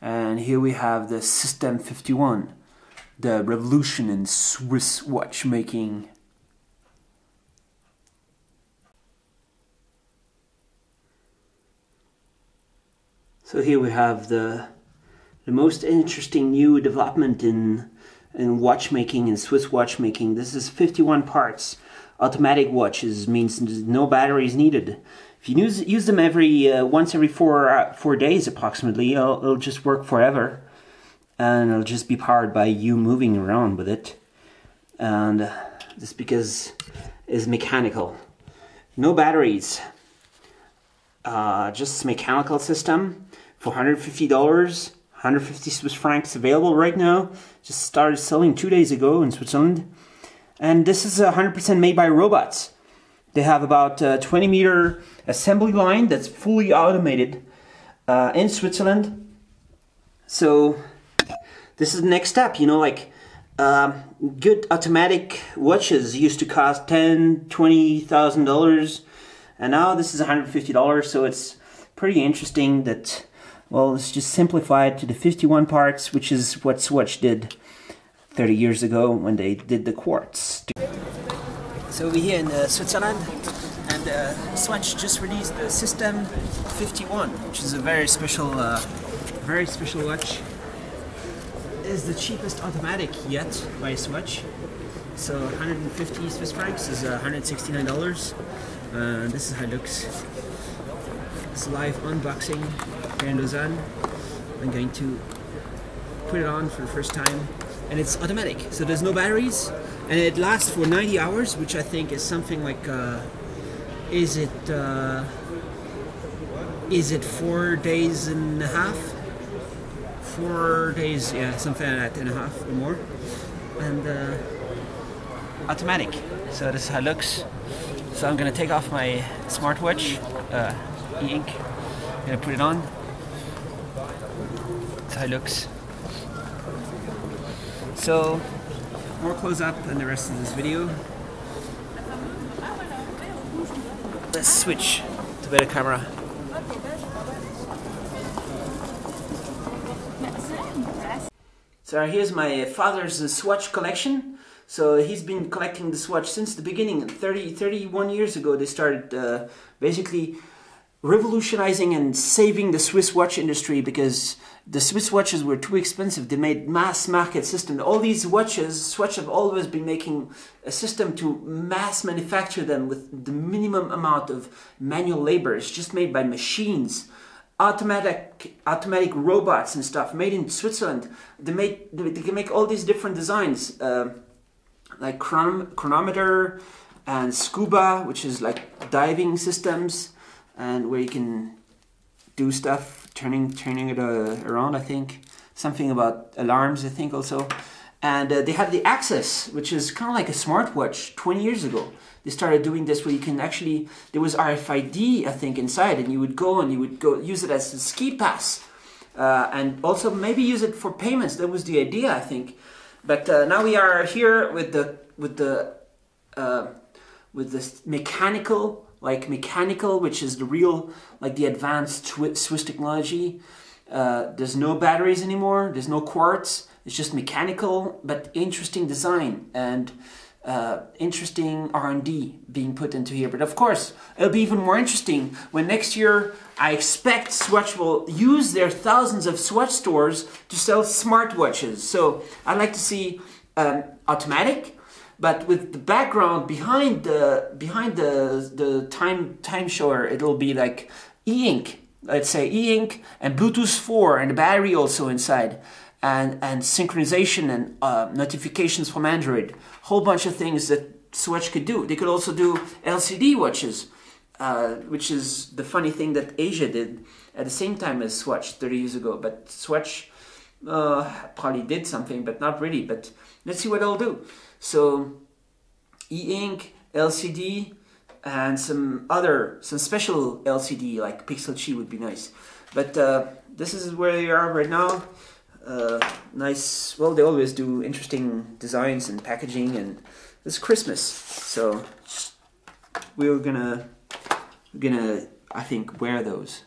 And here we have the Sistem51, the revolution in Swiss watchmaking. So here we have the the most interesting new development in in watchmaking in Swiss watchmaking. This is 51 parts. Automatic watches means no batteries needed. If you use use them every uh, once every four uh, four days approximately, it'll, it'll just work forever, and it'll just be powered by you moving around with it. And uh, this because it's mechanical, no batteries. Uh, just mechanical system for $150, 150 Swiss francs available right now. Just started selling two days ago in Switzerland. And this is 100% made by robots. They have about a 20 meter assembly line that's fully automated uh, in Switzerland. So this is the next step, you know, like um, good automatic watches used to cost ten, twenty thousand dollars, and now this is one hundred fifty dollars. So it's pretty interesting that well, it's just simplified to the 51 parts, which is what Swatch did 30 years ago when they did the quartz. So we're here in uh, Switzerland, and uh, Swatch just released the System 51, which is a very special, uh, very special watch. It is the cheapest automatic yet by Swatch. So 150 Swiss francs is $169. Uh, this is how it looks. It's live unboxing here in Lausanne. I'm going to put it on for the first time and it's automatic so there's no batteries and it lasts for 90 hours which I think is something like uh, is it uh, is it four days and a half? Four days yeah something like that and a half or more. And uh, automatic. So this is how it looks. So I'm gonna take off my smartwatch uh, e-ink I'm gonna put it on. How it looks. So, more close up than the rest of this video. Let's switch to better camera. So here's my father's Swatch collection. So he's been collecting the Swatch since the beginning. 30, 31 years ago they started uh, basically revolutionizing and saving the Swiss watch industry because the Swiss watches were too expensive. They made mass market system. All these watches, Swatch have always been making a system to mass manufacture them with the minimum amount of manual labor. It's just made by machines, automatic automatic robots and stuff made in Switzerland. They make they can make all these different designs, uh, like chron chronometer and scuba, which is like diving systems, and where you can do stuff turning turning it uh, around. I think something about alarms. I think also, and uh, they had the Access, which is kind of like a smartwatch. Twenty years ago, they started doing this where you can actually there was RFID I think inside, and you would go and you would go use it as a ski pass, uh, and also maybe use it for payments. That was the idea I think, but uh, now we are here with the with the uh, with this mechanical like mechanical, which is the real, like the advanced Swiss technology. Uh, there's no batteries anymore. There's no quartz. It's just mechanical, but interesting design and uh, interesting R&D being put into here. But of course, it'll be even more interesting when next year I expect Swatch will use their thousands of Swatch stores to sell smartwatches. So I'd like to see um, automatic, but with the background behind the behind the the time time shower it'll be like e-ink let's say e-ink and bluetooth 4 and the battery also inside and and synchronization and uh, notifications from android. Whole bunch of things that swatch could do. They could also do lcd watches uh, which is the funny thing that asia did at the same time as swatch 30 years ago but swatch uh, probably did something but not really but let's see what I'll do so e-ink, LCD, and some other, some special LCD like Pixel Qi would be nice. But uh, this is where they are right now. Uh, nice, well, they always do interesting designs and packaging, and it's Christmas, so we're gonna, we're gonna, I think, wear those.